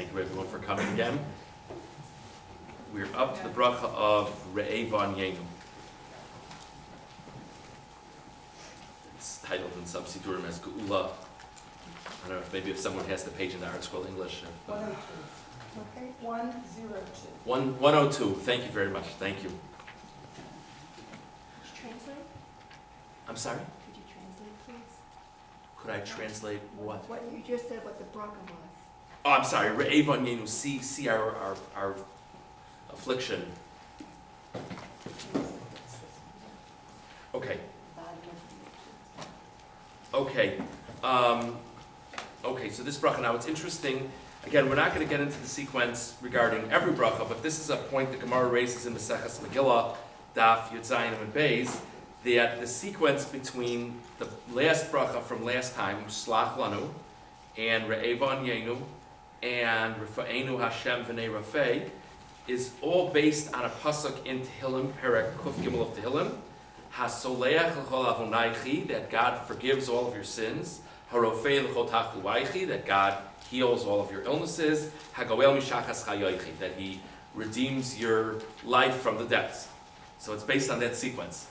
Thank you everyone for coming again. We're up to the bracha of Re'evan Yenu. It's titled in some Sidurim as Geula. I don't know, if maybe if someone has the page in the Art Scroll English. uh, One oh two. Okay, one zero two. One, 102, thank you very much, thank you. Could you translate? I'm sorry, Could you translate, please? could I translate what? What you just said, what the bracha was. Oh, I'm sorry, Re'evan Yenu, see, see our, our, our affliction. Okay, Okay, um, okay, so this bracha, now it's interesting, again, we're not gonna get into the sequence regarding every bracha, but this is a point that Gemara raises in Maseches Megillah, Daf Yud Zayin and Beis, that the sequence between the last bracha from last time, Slach Lanu, and Re'evon Yenu, and Rafa'enu Hashem V'nei Rafei, is all based on a pasuk in Tehillim, Perek Kuf Gimel of Tehillim, Hasoleach l'chol avonaichi, that God forgives all of your sins. Harofei l'chol tachluaichi, that God heals all of your illnesses. Hagoel mishachas chayoichi, that He redeems your life from the depths. So it's based on that sequence.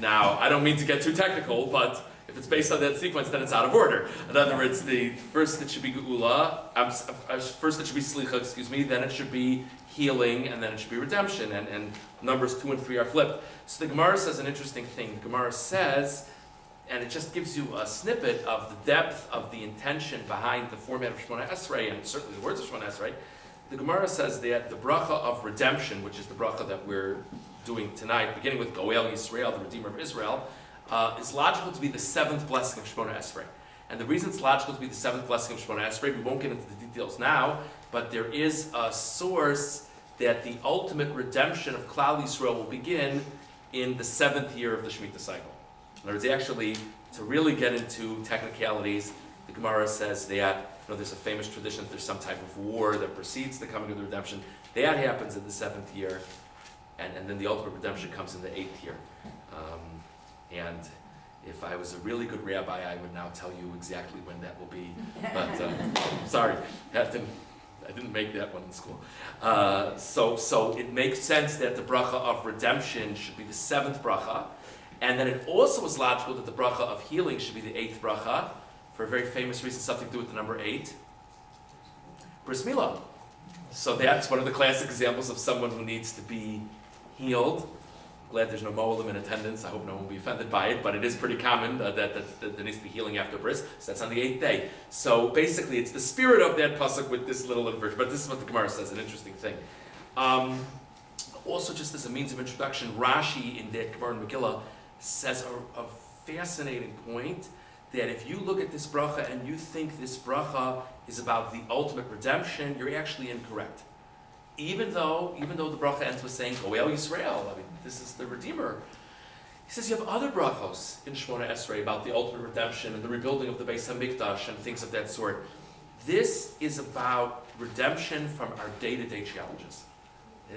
Now, I don't mean to get too technical, but if it's based on that sequence, then it's out of order. In other words, the first it should be geula, um, uh, first it should be slicha, excuse me, then it should be healing, and then it should be redemption, and, and numbers two and three are flipped. So the Gemara says an interesting thing. The Gemara says, and it just gives you a snippet of the depth of the intention behind the format of Shemona Esrei, and certainly the words of Shemona Esrei. The Gemara says that the bracha of redemption, which is the bracha that we're doing tonight, beginning with Goel Yisrael, the Redeemer of Israel, uh, is logical to be the seventh blessing of Shemona Esrei. And the reason it's logical to be the seventh blessing of Shemona Esrei, we won't get into the details now, but there is a source that the ultimate redemption of Klal Yisrael will begin in the seventh year of the Shemitah cycle. In other words, actually, to really get into technicalities, the Gemara says that, you know, there's a famous tradition that there's some type of war that precedes the coming of the redemption. That happens in the seventh year, and, and then the ultimate redemption comes in the eighth year. Um, and if I was a really good rabbi, I would now tell you exactly when that will be. But uh, sorry, that didn't, I didn't make that one in school. Uh, so, so it makes sense that the bracha of redemption should be the seventh bracha, and then it also is logical that the bracha of healing should be the eighth bracha, for a very famous reason, something to do with the number eight. Bris Milah. So that's one of the classic examples of someone who needs to be healed. Glad there's no Mohelim in attendance. I hope no one will be offended by it, but it is pretty common uh, that, that, that there needs to be healing after bris. So that's on the eighth day. So basically, it's the spirit of that pasuk with this little inversion. But this is what the Gemara says, an interesting thing. Um, also, just as a means of introduction, Rashi in that Gemara and Megillah says a, a fascinating point that if you look at this bracha and you think this bracha is about the ultimate redemption, you're actually incorrect. Even though, even though the bracha ends with saying Goel Yisrael, I mean, this is the Redeemer. He says you have other brachos in Shemona Esrei about the ultimate redemption and the rebuilding of the Beis Hamikdash and things of that sort. This is about redemption from our day-to-day challenges.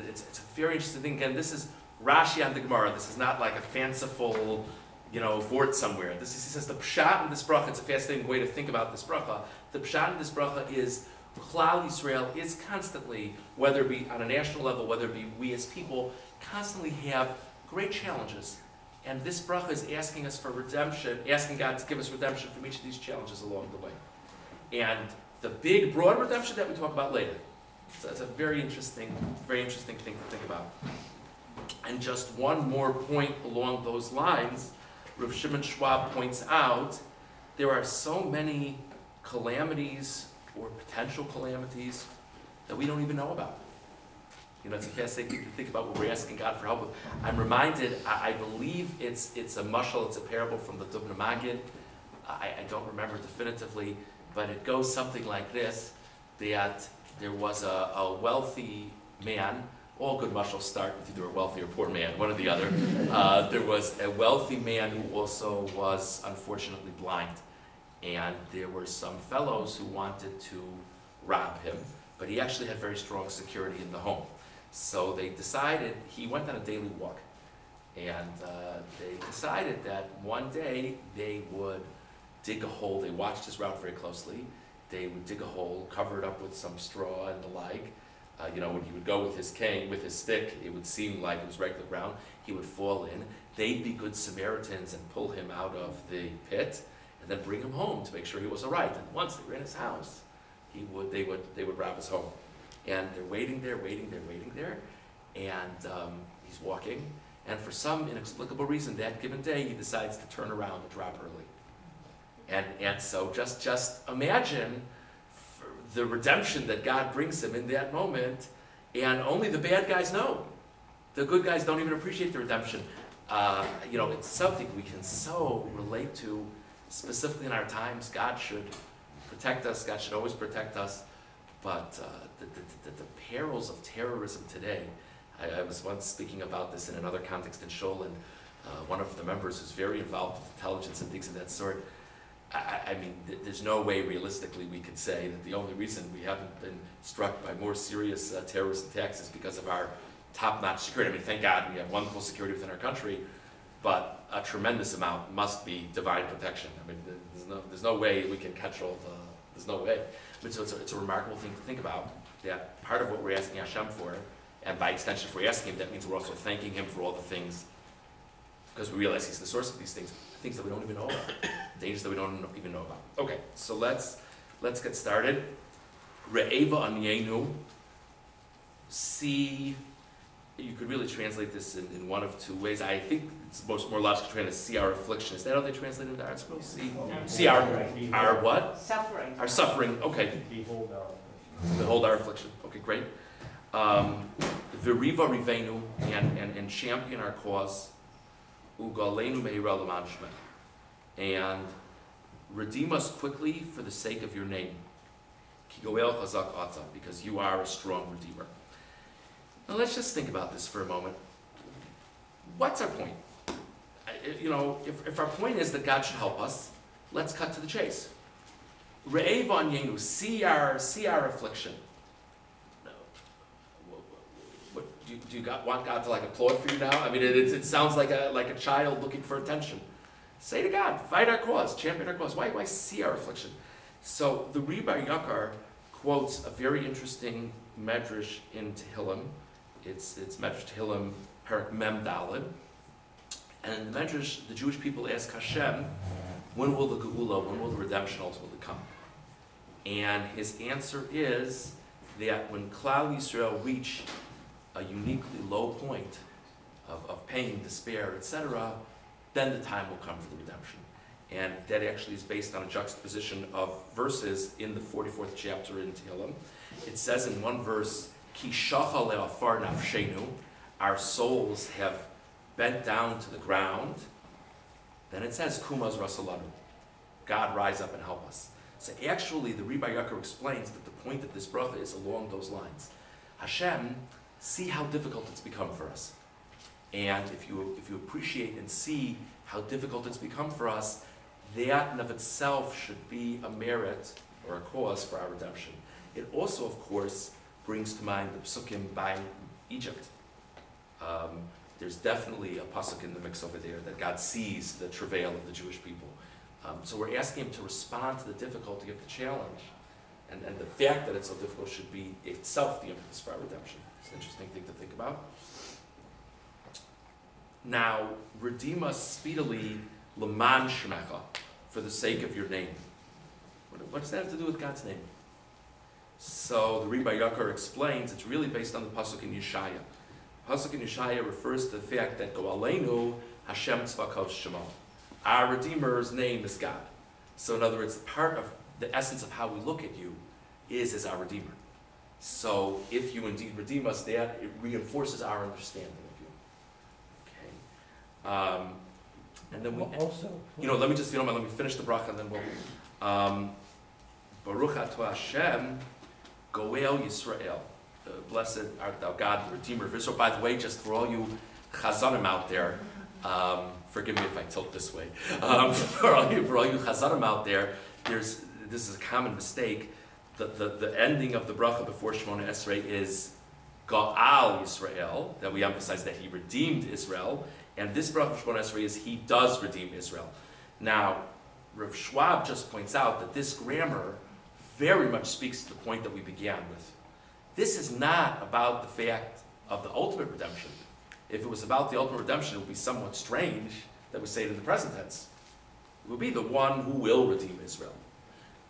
It's, it's a very interesting thing. Again, this is Rashi on the Gemara. This is not like a fanciful, you know, vort somewhere. This is, he says the pshat in this bracha. It's a fascinating way to think about this bracha. The pshat in this bracha is Klal Israel is constantly, whether it be on a national level, whether it be we as people, constantly have great challenges. And this bracha is asking us for redemption, asking God to give us redemption from each of these challenges along the way. And the big, broad redemption that we talk about later. So it's a very interesting, very interesting thing to think about. And just one more point along those lines, Rav Shimon Schwab points out, there are so many calamities or potential calamities that we don't even know about. You know, it's a fascinating thing to think about what we're asking God for help with. I'm reminded, I, I believe it's, it's a mushal, it's a parable from the Dubno Maggid. I, I don't remember definitively, but it goes something like this, that there was a, a wealthy man, all good mushals start with either a wealthy or poor man, one or the other. Uh, there was a wealthy man who also was unfortunately blind. And there were some fellows who wanted to rob him, but he actually had very strong security in the home. So they decided, he went on a daily walk. And uh, they decided that one day they would dig a hole. They watched his route very closely. they would dig a hole, cover it up with some straw and the like. Uh, you know, when he would go with his cane, with his stick, it would seem like it was regular ground. He would fall in. They'd be good Samaritans and pull him out of the pit then bring him home to make sure he was all right. And once they were in his house, he would, they would, they would rob his home. And they're waiting there, waiting there, waiting there. And um, he's walking. And for some inexplicable reason, that given day, he decides to turn around and drop early. And, and so just, just imagine the redemption that God brings him in that moment. And only the bad guys know. The good guys don't even appreciate the redemption. Uh, you know, it's something we can so relate to, specifically in our times. God should protect us. God should always protect us. But uh, the, the, the, the perils of terrorism today, I, I was once speaking about this in another context in shul, and uh, one of the members who's very involved with intelligence and things of that sort. I, I- mean, th- there's no way realistically we could say that the only reason we haven't been struck by more serious uh, terrorist attacks is because of our top-notch security. I mean, thank God we have wonderful security within our country, but a tremendous amount must be divine protection. I mean, there's no, there's no way we can catch all the, there's no way. Mean, so it's a, it's a remarkable thing to think about, that part of what we're asking Hashem for, and by extension, if we're asking Him, that means we're also thanking Him for all the things, because we realize He's the source of these things, things that we don't even know about, dangers that we don't even know about. Okay, so let's, let's get started. Re'eva anienu, see, you could really translate this in, in one of two ways. I think it's most, more logical to translate see our affliction. Is that how they translate it into ArtScroll? See, see our, our what? Suffering. Our suffering, okay. Behold our affliction. Behold our affliction. Okay, great. Um, Viriva Rivenu and, and, and champion our cause. Ugalenu Meira Laman And redeem us quickly for the sake of your name. Ki goel chazak ata, because you are a strong redeemer. Now let's just think about this for a moment. What's our point? You know, if, if our point is that God should help us, let's cut to the chase. Re'ev yenu, see our, see our affliction. What, do you, do you got, want God to like applaud for you now? I mean, it, it, it sounds like a, like a child looking for attention. Say to God, fight our cause, champion our cause. Why, why see our affliction? So the Reba Yakar quotes a very interesting medrash in Tehillim. It's, it's medrash Tehillim, Perak Mem Dalid. And in the medrash, the Jewish people ask Hashem, when will the Geula, when will the redemption ultimately come? And his answer is that when Klal Yisrael reach a uniquely low point of, of pain, despair, etc., then the time will come for the redemption. And that actually is based on a juxtaposition of verses in the 44th chapter in Tehillim. It says in one verse, Ki shacha le'afar nafshenu, our souls have bent down to the ground. Then it says, Kumaz Rasalanu, God rise up and help us. So actually, the Rebbe Yaakov explains that the point of this bracha is along those lines. Hashem, see how difficult it's become for us. And if you, if you appreciate and see how difficult it's become for us, that in of itself should be a merit or a cause for our redemption. It also, of course, brings to mind the psukim by Egypt. Um, there's definitely a pasuk in the mix over there that God sees the travail of the Jewish people. Um, so we're asking Him to respond to the difficulty of the challenge, and, and the fact that it's so difficult should be itself the impetus for our redemption. It's an interesting thing to think about. Now, redeem us speedily, leman shemecha, for the sake of your name. What, what does that have to do with God's name? So the Rebbe Yakar explains it's really based on the pasuk in Yeshaya. Pasuk in Yeshaya refers to the fact that Goalenu Hashem Tzvakot Shema. Our Redeemer's name is God. So in other words, part of the essence of how we look at you is as our Redeemer. So if you indeed redeem us, that it reinforces our understanding of you. Okay. Um, and then we, Also. you know, let me just, you don't let me finish the bracha and then we'll, um, Baruch atah Hashem, Goel Yisrael. Blessed art thou God, the Redeemer of Israel. By the way, just for all you chazanim out there, um, forgive me if I tilt this way. Um, for all you, for all you chazanim out there, there's, this is a common mistake. The, the, the ending of the bracha before Shemona Esrei is Ga'al Yisrael, that we emphasize that he redeemed Israel. And this bracha of Shemona Esrei is he does redeem Israel. Now, Rav Schwab just points out that this grammar very much speaks to the point that we began with. This is not about the fact of the ultimate redemption. If it was about the ultimate redemption, it would be somewhat strange that we say it in the present tense. It would be the one who will redeem Israel.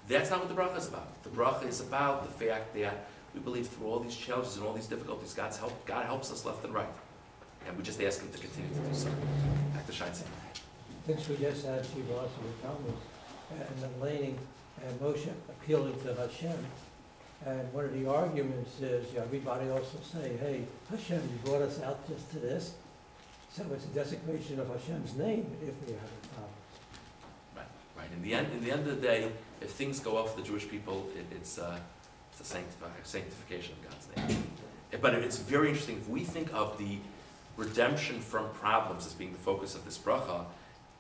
That's not what the bracha is about. The bracha is about the fact that we believe through all these challenges and all these difficulties, God's help, God helps us left and right. And we just ask Him to continue to do so. Back to Shine Since we just had Shiva Asar B'Tammuz and then Laning and Moshe appealing to Hashem, and one of the arguments is, you know, everybody also say, hey, Hashem, you brought us out just to this, so it's a desecration of Hashem's name if we have a problem. Right. In the end, in the end of the day, if things go off the Jewish people, it, it's, uh, it's a sanctifi- sanctification of God's name. But it's very interesting, if we think of the redemption from problems as being the focus of this bracha,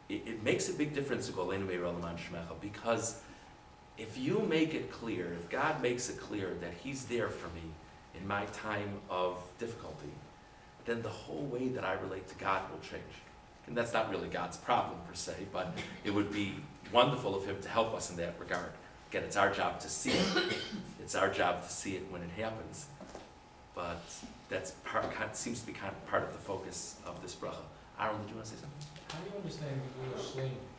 it, it makes a big difference to Golenu Meir Elaman Shemecha, because if you make it clear, if God makes it clear that He's there for me in my time of difficulty, then the whole way that I relate to God will change. And that's not really God's problem per se, but it would be wonderful of Him to help us in that regard. Again, it's our job to see it. It's our job to see it when it happens. But kind, seems to be kind of part of the focus of this bracha. Aaron, did you want to say something? How do you understand Geula Shleim?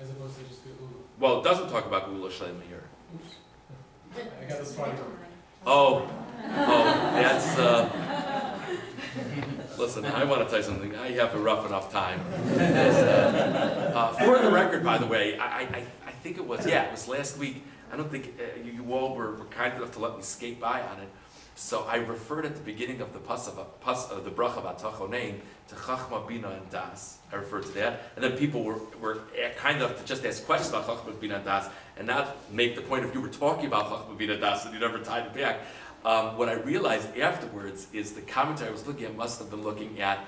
As opposed to just Geula. Well, it doesn't talk about Geula Shlema here. Oops. I got this part. Oh, oh, that's, uh, listen, I want to tell you something. I have a rough enough time. Uh, for the record, by the way, I, I, I think it was, yeah, it was last week. I don't think uh, you, you all were, were kind enough to let me skate by on it. So I referred at the beginning of the pas of, of the bracha of to Chachma Bina and Das. I referred to that, and then people were, were kind enough to just ask questions about Chachma Bina and Das, and not make the point of you were talking about Chachma Bina and Das and you never tied it back. Um, what I realized afterwards is the commentary I was looking at must have been looking at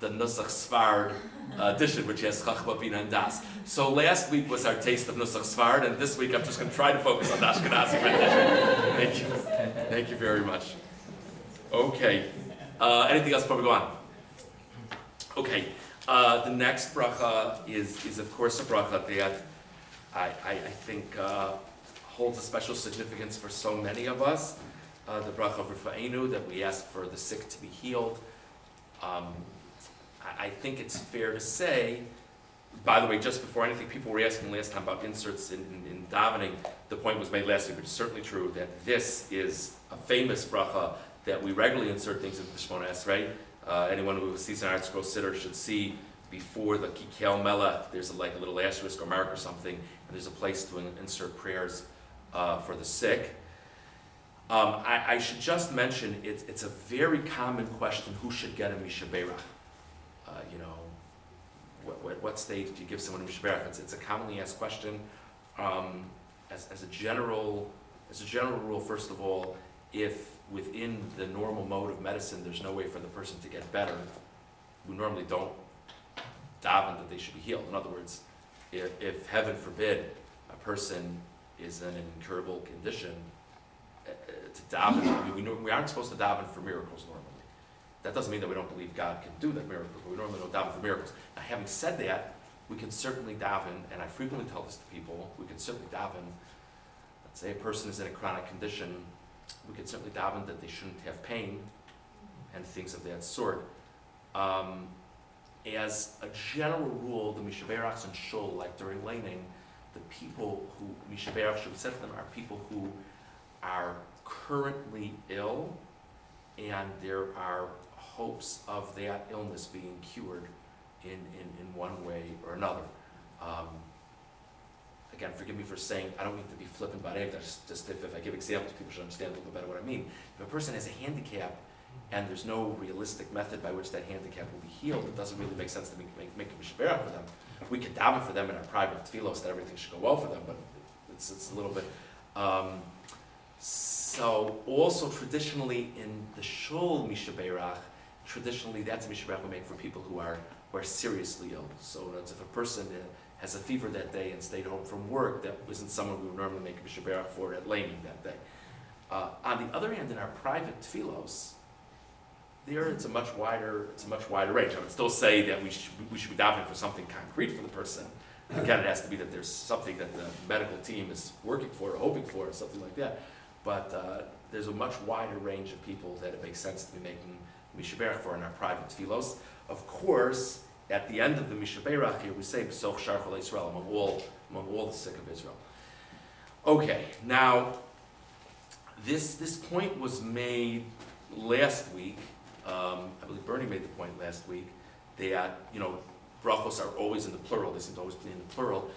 the Nusach Sfard uh, edition, which has Chachma Bina and Das. So last week was our taste of Nusach Sfard, and this week I'm just going to try to focus on the Ashkenazi rendition. Thank you. Thank you very much. Okay. Uh, anything else before we go on? Okay. Uh, the next bracha is, is of course a bracha that I, I, I think uh, holds a special significance for so many of us. Uh, the bracha of Rifa'enu, that we ask for the sick to be healed. Um, I, think it's fair to say, by the way, just before anything, people were asking last time about inserts in, in, in davening. The point was made last week, which is certainly true, that this is a famous bracha that we regularly insert things into the Shemona Esrei. Uh, anyone who sees an Art Scroll Siddur should see before the Kikel Melech, there's a, like a little asterisk or mark or something, and there's a place to in- insert prayers uh, for the sick. Um, I, I should just mention, it's, it's a very common question, who should get a Mishaberach? Know, what, stage do you give someone a Mishaberach? It's, it's a commonly asked question. Um, as, as a general, as a general rule, first of all, if within the normal mode of medicine, there's no way for the person to get better, we normally don't daven that they should be healed. In other words, if, if heaven forbid a person is in an incurable condition, uh, to daven, mean, we, we aren't supposed to daven for miracles normally. That doesn't mean that we don't believe God can do that miracles, but we normally don't daven for miracles. Now, having said that, we can certainly daven, and I frequently tell this to people, we can certainly daven, let's say a person is in a chronic condition, we can certainly daven that they shouldn't have pain and things of that sort. Um, as a general rule, the Mishaberachs and Shul, like during laning, the people who Mishaberach should be said to them are people who are currently ill and there are hopes of that illness being cured in, in, in one way or another. Um, again, forgive me for saying, I don't mean to be flippant about it, just, just if, if I give examples, people should understand a little bit better what I mean. If a person has a handicap and there's no realistic method by which that handicap will be healed, it doesn't really make sense to make, make, make a mishabera for them. We could daven for them in our private tefillos that everything should go well for them, but it's, it's a little bit, um, so also traditionally in the shul mishaberach, traditionally that's a mishaberach we make for people who are, who are seriously ill. So if a person uh, has a fever that day and stayed home from work, that isn't someone we would normally make a mishaberach for at laning that day. Uh, on the other hand, in our private tefillos, there it's a much wider, it's a much wider range. I would still say that we should, we should be davening for something concrete for the person, Again, it has to be that there's something that the medical team is working for, or hoping for, or something like that. But uh, there's a much wider range of people that it makes sense to be making Mishaberach for in our private tefillos. Of course, at the end of the Mishaberach here, we say B'soch Sharchol Israel among all among all the sick of Israel. Okay, now this this point was made last week. Um, I believe Bernie made the point last week that you know brachos are always in the plural. They seem to always be in the plural.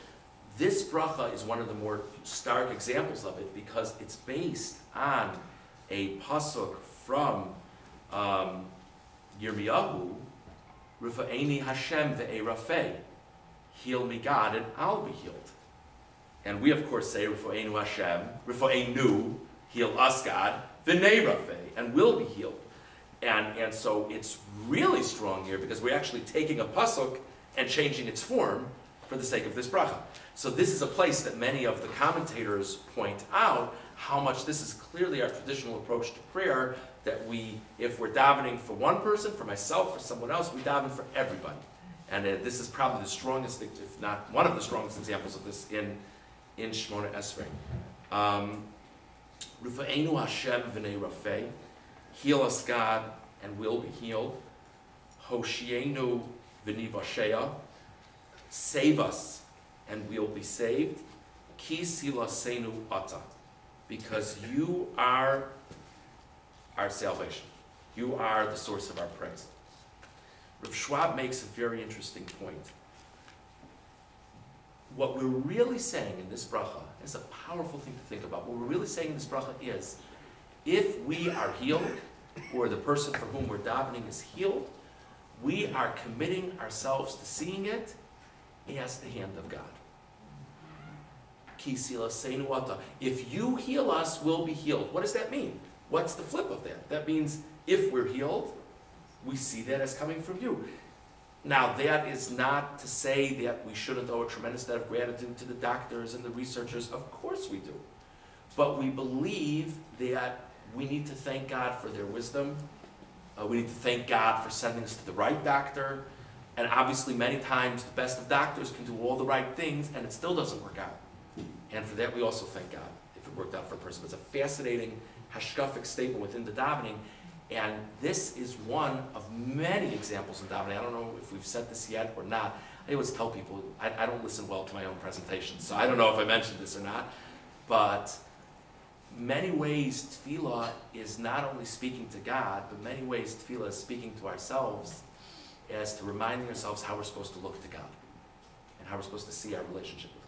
This bracha is one of the more stark examples of it because it's based on a pasuk from um, Yirmiyahu, Rufa'eni Hashem ve'erafeh, heal me God and I'll be healed. And we of course say Rufa'enu Hashem, Rufa'enu, heal us God, ve'nerafeh, and we'll be healed. And, and so it's really strong here because we're actually taking a pasuk and changing its form for the sake of this bracha. So this is a place that many of the commentators point out how much this is clearly our traditional approach to prayer that we, if we're davening for one person, for myself, for someone else, we daven for everybody. And uh, this is probably the strongest, if not one of the strongest examples of this in, in Shemona Esrei. Um, Rufa'enu Hashem v'nei Rafeh, heal us God and we'll be healed. Hoshienu Vashea, save us and we'll be saved. Ki silasenu ata, because you are our salvation. You are the source of our praise. Rav Schwab makes a very interesting point. What we're really saying in this bracha is a powerful thing to think about. What we're really saying in this bracha is, if we are healed, or the person for whom we're davening is healed, we are committing ourselves to seeing it as the hand of God. If you heal us, we'll be healed. What does that mean? What's the flip of that? That means if we're healed, we see that as coming from you. Now, that is not to say that we shouldn't owe a tremendous debt of gratitude to the doctors and the researchers. Of course we do. But we believe that we need to thank God for their wisdom. Uh, we need to thank God for sending us to the right doctor. And obviously, many times, the best of doctors can do all the right things and it still doesn't work out. And for that, we also thank God if it worked out for a person. But It's a fascinating hashkafic statement within the davening. And this is one of many examples in davening. I don't know if we've said this yet or not. I always tell people I, I don't listen well to my own presentations, so I don't know if I mentioned this or not. But many ways tefillah is not only speaking to God, but many ways tefillah is speaking to ourselves as to reminding ourselves how we're supposed to look to God and how we're supposed to see our relationship with.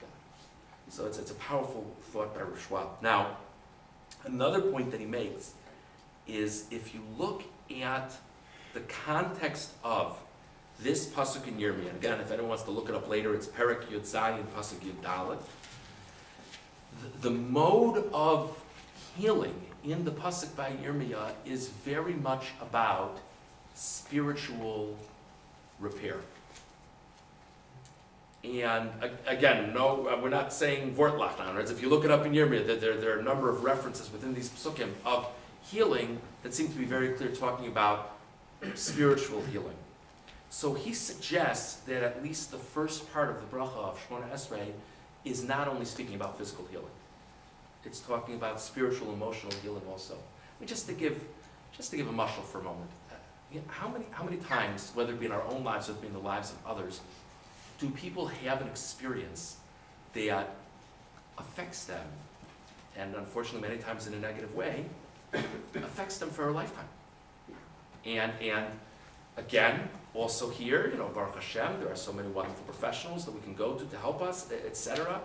So it's, it's a powerful thought by Rav Schwab. Now, another point that he makes is if you look at the context of this pasuk in Yirmiyah, again, if anyone wants to look it up later, it's Perik Yud Zayin pasuk Yud Dalet. The, the mode of healing in the pasuk by Yirmiyah is very much about spiritual repair. And again, no, uh, we're not saying Vortlach If you look it up in Yirmiyah, there, there, there are a number of references within these psukim of healing that seem to be very clear, talking about spiritual healing. So he suggests that at least the first part of the bracha of Shemona Esrei is not only speaking about physical healing. It's talking about spiritual, emotional healing also. I mean, just to give, just to give a mushal for a moment. uh, how many, how many times, whether it be in our own lives or it be in the lives of others, do people have an experience that affects them, and unfortunately many times in a negative way, affects them for a lifetime? And, and again, also here, you know, Baruch Hashem, there are so many wonderful professionals that we can go to to help us, etc.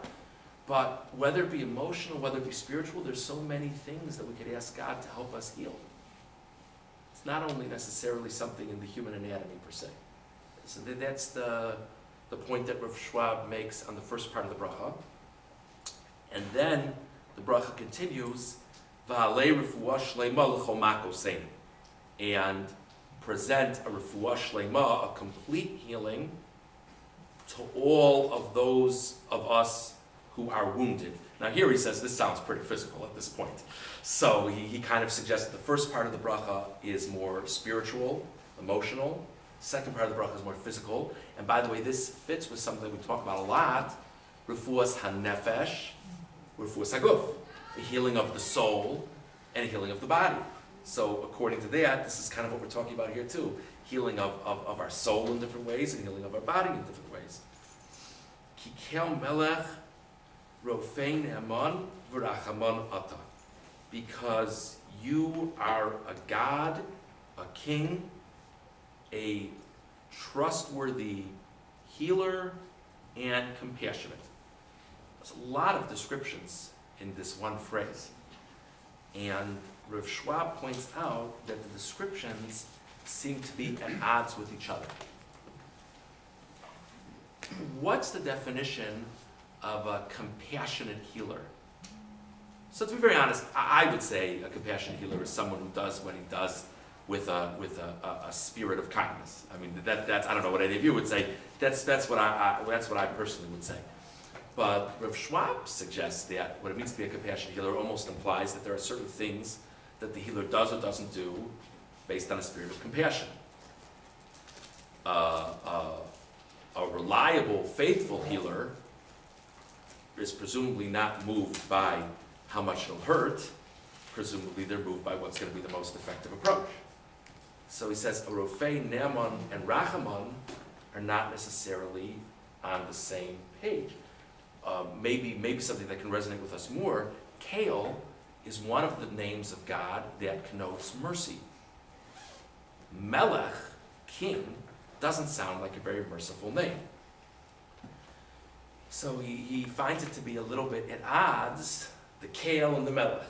But whether it be emotional, whether it be spiritual, there's so many things that we could ask God to help us heal. It's not only necessarily something in the human anatomy per se. So that's the, the point that Rav Schwab makes on the first part of the bracha. And then the bracha continues, "V'alei refuah shlema l'chol and present a refuah shlema, a complete healing, to all of those of us who are wounded. Now here he says this sounds pretty physical at this point. So he, he kind of suggests the first part of the bracha is more spiritual, emotional, Second part of the bracha is more physical. And by the way, this fits with something we talk about a lot, refuas hanefesh, refuas haguf, the healing of the soul and healing of the body. So according to that, this is kind of what we're talking about here too. Healing of, of, of our soul in different ways and healing of our body in different ways. Kikel melech rofein emon v'rachamon ata. Because you are a God, a king, a trustworthy healer, and compassionate. There's a lot of descriptions in this one phrase. And Rav Schwab points out that the descriptions seem to be at odds with each other. What's the definition of a compassionate healer? So to be very honest, I I would say a compassionate healer is someone who does what he does with a with a, a, spirit of kindness. I mean that that's I don't know what any of you would say. That's that's what I, I that's what I personally would say. But Rav Schwab suggests that what it means to be a compassionate healer almost implies that there are certain things that the healer does or doesn't do based on a spirit of compassion. Uh, uh, a reliable, faithful healer is presumably not moved by how much it'll hurt. Presumably, they're moved by what's going to be the most effective approach. So he says, Arofei, Naaman, and Rachaman are not necessarily on the same page. Uh, maybe, maybe something that can resonate with us more. Kale is one of the names of God that connotes mercy. Melech, king, doesn't sound like a very merciful name. So he, he finds it to be a little bit at odds, the Kale and the Melech,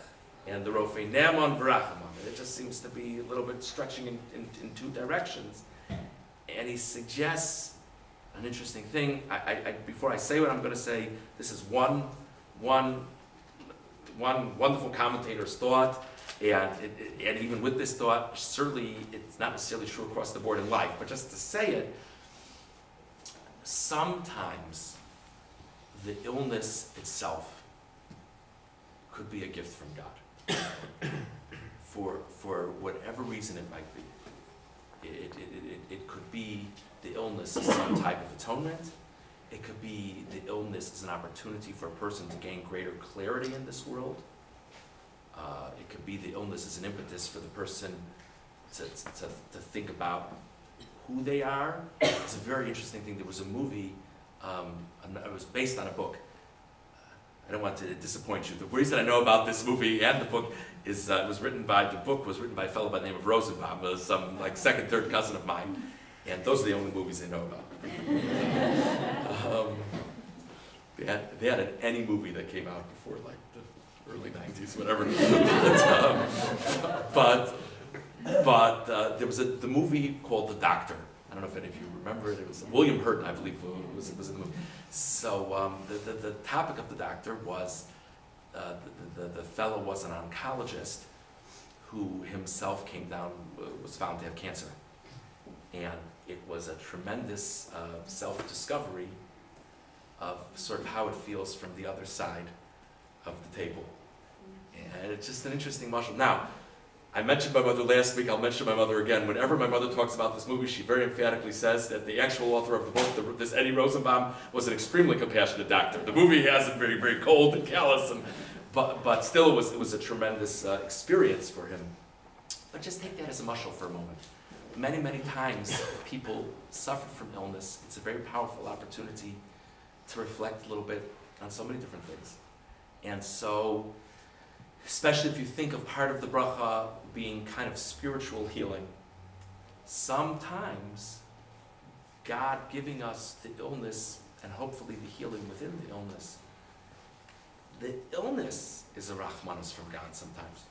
and the Rofe Naaman Barachamam. It just seems to be a little bit stretching in, in, in two directions. And he suggests an interesting thing. I, I, I, before I say what I'm going to say, this is one, one, one wonderful commentator's thought. And, it- and even with this thought, certainly it's not necessarily true across the board in life, but just to say it, sometimes the illness itself could be a gift from God. For, for whatever reason it might be. It, it, it, it, could be the illness is some type of atonement. It could be the illness is an opportunity for a person to gain greater clarity in this world. Uh, it could be the illness is an impetus for the person to, to, to think about who they are. It's a very interesting thing. There was a movie, um, it was based on a book. I don't want to disappoint you. The reason I know about this movie and the book is uh, it was written by the book was written by a fellow by the name of Rosenbaum, was some like second, third cousin of mine, and those are the only movies I know about. um, they had they had an, any movie that came out before like the early '90s, whatever. but, um, but but uh, there was a the movie called The Doctor. I don't know if any of you remember it. It was William Hurt, I believe, was was in the movie. So um, the, the the topic of The Doctor was uh, the, the the fellow was an oncologist who himself came down uh, was found to have cancer, and it was a tremendous uh, self discovery of sort of how it feels from the other side of the table, and it's just an interesting mushal. Now. I mentioned my mother last week, I'll mention my mother again. Whenever my mother talks about this movie, she very emphatically says that the actual author of the book, the, this Eddie Rosenbaum, was an extremely compassionate doctor. The movie has him very, very cold and callous, and, but, but still it was, it was a tremendous uh, experience for him. But just take that as a mushal for a moment. Many, many times people suffer from illness. It's a very powerful opportunity to reflect a little bit on so many different things. And so, especially if you think of part of the bracha being kind of spiritual healing, sometimes God giving us the illness and hopefully the healing within the illness, the illness is a rachmanis from God sometimes.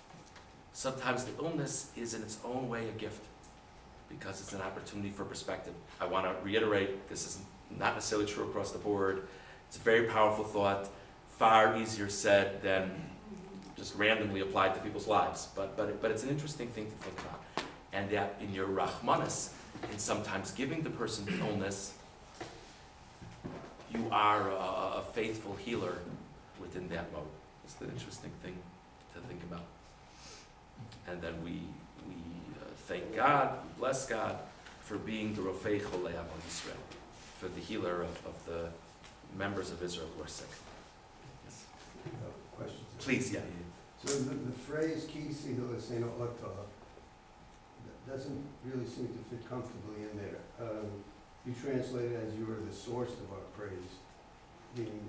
Sometimes the illness is in its own way a gift because it's an opportunity for perspective. I want to reiterate this is not necessarily true across the board. It's a very powerful thought, far easier said than just randomly applied to people's lives. But, but, but it's an interesting thing to think about. And that in your Rahmanis, in sometimes giving the person the illness, you are a, a faithful healer within that mode. It's an interesting thing to think about. And then we, we uh, thank God, we bless God for being the Rofei Cholei Amo Yisrael, for the healer of, of the members of Israel who are sick. Yes. Questions? Please, yeah. So the, the phrase ki sihil eseno oto doesn't really seem to fit comfortably in there. Um, you translate it as you are the source of our praise, meaning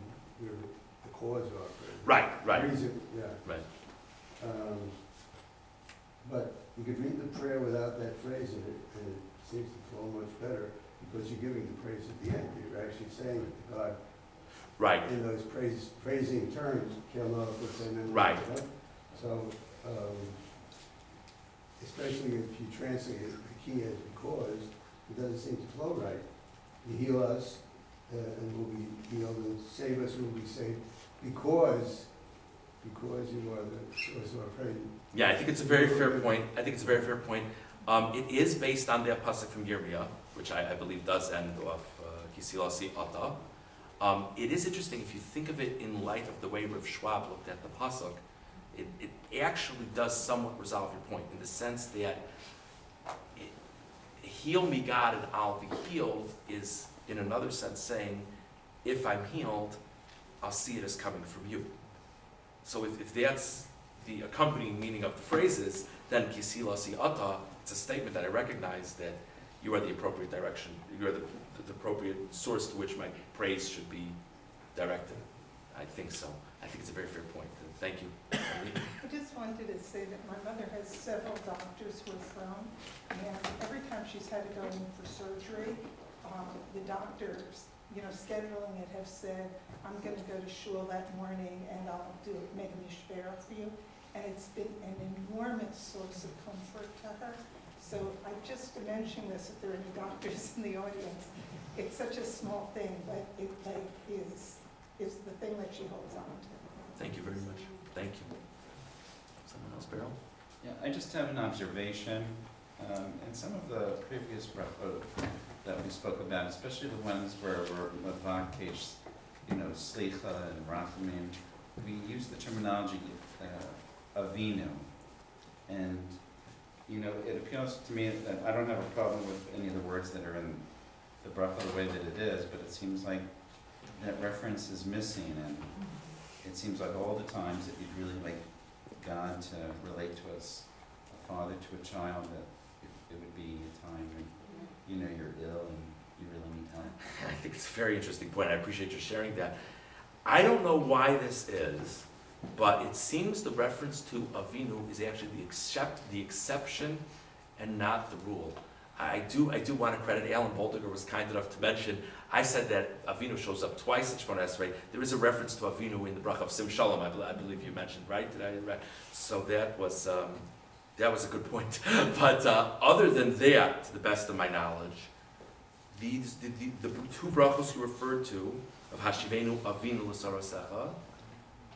you're the cause of our praise. Right, right, Reason, yeah. right. Um, but you could read the prayer without that phrase in it, and it seems to flow much better, because you're giving the praise at the end. You're actually saying it to God Right, in those praise, praising terms, Right. So, um, especially if you translate it, the key as because, it doesn't seem to flow right. You heal us, uh, and we'll be healed, and save us, we'll be saved, because, because you are the source of our praise. yeah, I think it's a very fair point, I think it's a very fair point. Um, it is based on the pasuk from Yirmiyah, which I, I believe does end off, uh, Kisilasi Ata. Um, it is interesting, if you think of it in light of the way Rav Schwab looked at the pasuk, it, it actually does somewhat resolve your point, in the sense that it, heal me God and I'll be healed is, in another sense, saying, if I'm healed, I'll see it as coming from you. So if, if that's the accompanying meaning of the phrases, then kisila si ata, it's a statement that I recognize that you are the appropriate direction, you are the, the appropriate source to which my praise should be directed. I think so. I think it's a very fair point. Thank you. I just wanted to say that my mother has several doctors who are from, and every time she's had to go in for surgery, um, the doctors, you know, scheduling it have said, I'm gonna go to shul that morning and I'll do, make a mishpera for you. And it's been an enormous source of comfort to her. So I just mention this, if there are any doctors in the audience, it's such a small thing, but it like is, is the thing that she holds on to. Thank you very much. Thank you. Someone else, Beryl? Yeah, I just have an observation. Um, in some of the previous brachot that we spoke about, especially the ones where we're mavakesh, you know, slicha and rachamim, we use the terminology uh, avinu. And, you know, it appeals to me that I don't have a problem with any of the words that are in the bracha the way that it is, but it seems like that reference is missing and it seems like all the times that you'd really like God to relate to us, a father to a child, that it, it would be a time when, you know, you're ill and you really need help. I think it's a very interesting point. I appreciate you sharing that. I don't know why this is, but it seems the reference to Avinu is actually the except the exception and not the rule. I do I do want to credit Alan Boldiger was kind enough to mention. I said that Avinu shows up twice in Shemona Esrei. There is a reference to Avinu in the bracha of Sim Shalom. I, bel- I believe you mentioned right. Did I right? So that was um, that was a good point. but uh, other than that, to the best of my knowledge, these the, the, the two brachos you referred to of Hashivenu Avinu L'Sarasecha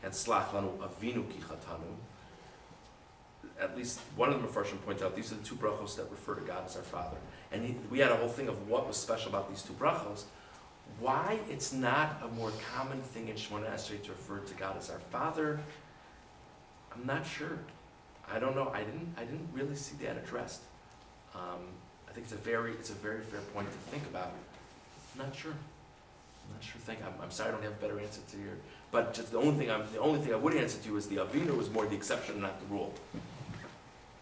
and Slach Lanu Avinu Kichatanu. At least one of them, Mepharshim pointed out, these are the two brachos that refer to God as our Father. And he, we had a whole thing of what was special about these two brachos. Why it's not a more common thing in Shemona Esrei to refer to God as our Father, I'm not sure. I don't know. I didn't. I didn't really see that addressed. Um, I think it's a very, it's a very fair point to think about. I'm not sure. I'm not sure. I'm, I'm sorry. I don't have a better answer to your. But just the only thing I'm, the only thing I would answer to you is the Avinu was more the exception, not the rule.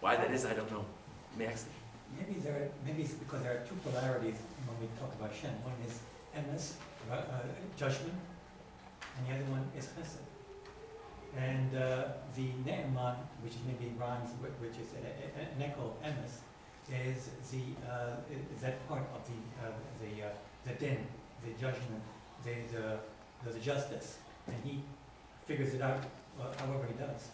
Why that is, I don't know. Maybe there, maybe it's because there are two polarities when we talk about Shem. One is emes, uh, uh, judgment, and the other one is chesed. And uh, the ne'eman, which is maybe rhymes which is a, a, a echo of emes, is the uh, is that part of the uh, the uh, the din, the judgment, the the, the, justice, and he figures it out uh, however he does.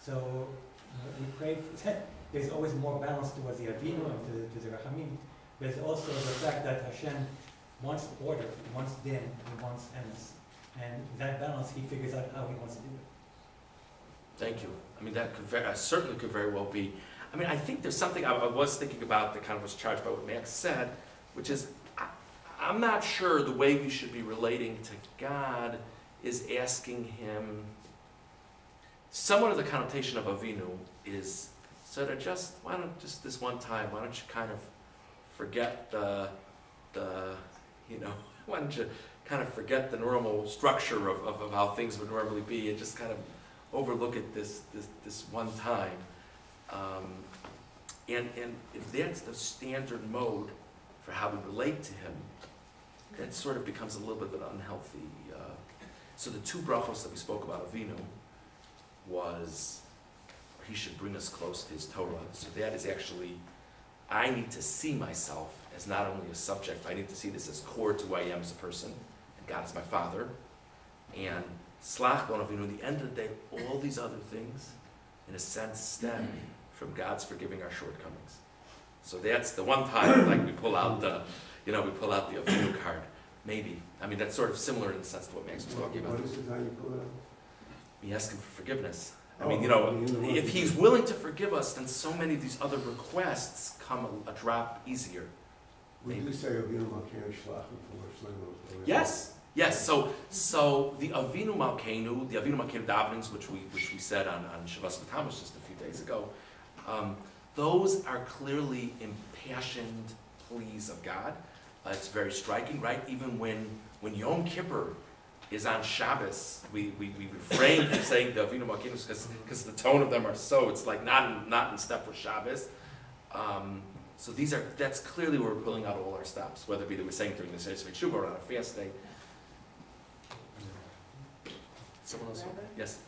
So uh, we pray for there's always more balance towards the Avinu and to, the- to the Rachamim. There's also the fact that Hashem wants order, he wants din, he wants emes. And that balance, he figures out how he wants to do it. Thank you. I mean, that could very, uh, certainly could very well be. I mean, I think there's something I, I was thinking about that kind of was charged by what Max said, which is I, I'm not sure the way we should be relating to God is asking Him. Somewhat of the connotation of Avinu is sort of just why don't just this one time why don't you kind of forget the, the, you know, why don't you kind of forget the normal structure of, of, of how things would normally be and just kind of overlook it this, this, this one time. Um, and, and if that's the standard mode for how we relate to him, that sort of becomes a little bit of an unhealthy, uh, so the two brachos that we spoke about, Avinu, was he should bring us close to his Torah. So that is actually, I need to see myself as not only a subject, I need to see this as core to who I am as a person, and God is my Father. And Slach at the end of the day, all these other things, in a sense, stem from God's forgiving our shortcomings. So that's the one time, like we pull out the, you know, we pull out the Avinu card. Maybe. I mean, that's sort of similar in the sense to what Max was talking about. What is the time you pull it out? We ask him for forgiveness. I Oh, mean, you know, you know what? if he's willing to forgive us, then so many of these other requests come a, a drop easier. Would you say Avinu Malkeinu Shlachim for Shlomo? Yes, yes. So, so the Avinu Malkeinu, the Avinu Malkeinu davenings, which we which we said on on Shiva Asar B'Tammuz just a few days ago, um, those are clearly impassioned pleas of God. Uh, it's very striking, right? Even when when Yom Kippur is on Shabbos, we, we, we refrain from saying the Avinu Malkeinu because because the tone of them are so it's like not in, not in step with Shabbos. Um, so these are that's clearly where we're pulling out all our stops, whether it be that we're saying during the Sefer Tshuva or on a fast day. Someone else? Rabbi? Yes.